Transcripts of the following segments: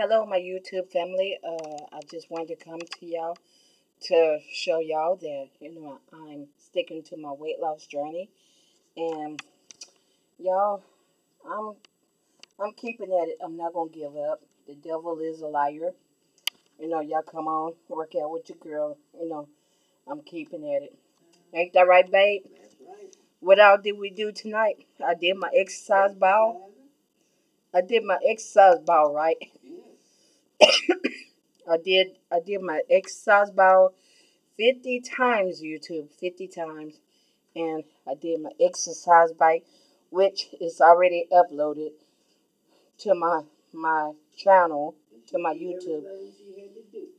Hello, my YouTube family. Uh, I just wanted to come to y'all to show y'all that you know I'm sticking to my weight loss journey, and y'all, I'm I'm keeping at it. I'm not gonna give up. The devil is a liar. You know, y'all come on, work out with your girl. You know, I'm keeping at it. Ain't that right, babe? Right. What all did we do tonight? I did my exercise ball. I did my exercise ball, right? I did I did my exercise ball 50 times YouTube, 50 times. And I did my exercise bike, which is already uploaded to my my channel, to my YouTube.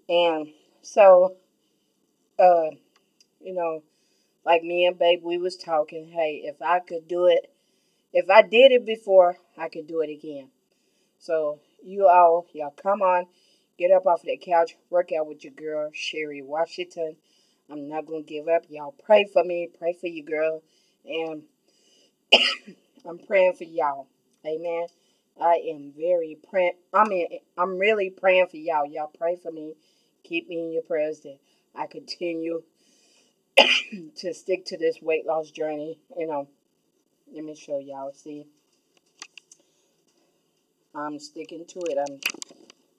And so uh you know, like me and Babe, we was talking, hey, if I could do it, if I did it before, I could do it again. So you all, y'all come on, get up off that couch, work out with your girl, Cherrie Washington. I'm not going to give up. Y'all pray for me, pray for you, girl. And I'm praying for y'all. Amen. I am very praying. I mean, I'm really praying for y'all. Y'all pray for me. Keep me in your prayers that I continue to stick to this weight loss journey. You know, let me show y'all. See, I'm sticking to it. I'm.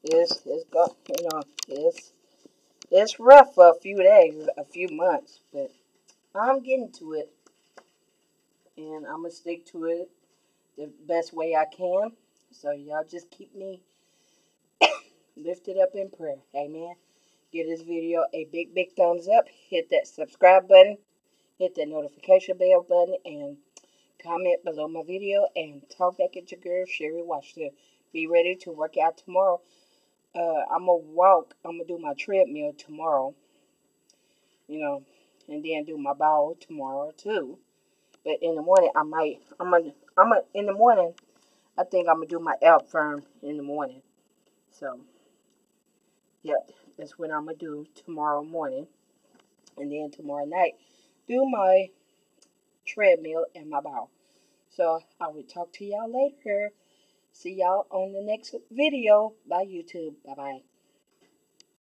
It's it's go. You know, it's it's rough for a few days, a few months, but I'm getting to it, and I'm gonna stick to it the best way I can. So y'all just keep me lifted up in prayer. Amen. Give this video a big, big thumbs up. Hit that subscribe button. Hit that notification bell button. And comment below my video. And talk back at your girl, Cherrie Washington. Be ready to work out tomorrow. Uh, I'm to walk. I'm to do my treadmill tomorrow. You know, and then do my ball tomorrow too. But in the morning, I might, I'm to, I'm gonna, in the morning, I think I'm to do my ab firm in the morning. So, yep. That's what I'm to do tomorrow morning. And then tomorrow night, do my treadmill and my bow. So I will talk to y'all later. See y'all on the next video. Bye, YouTube. Bye-bye.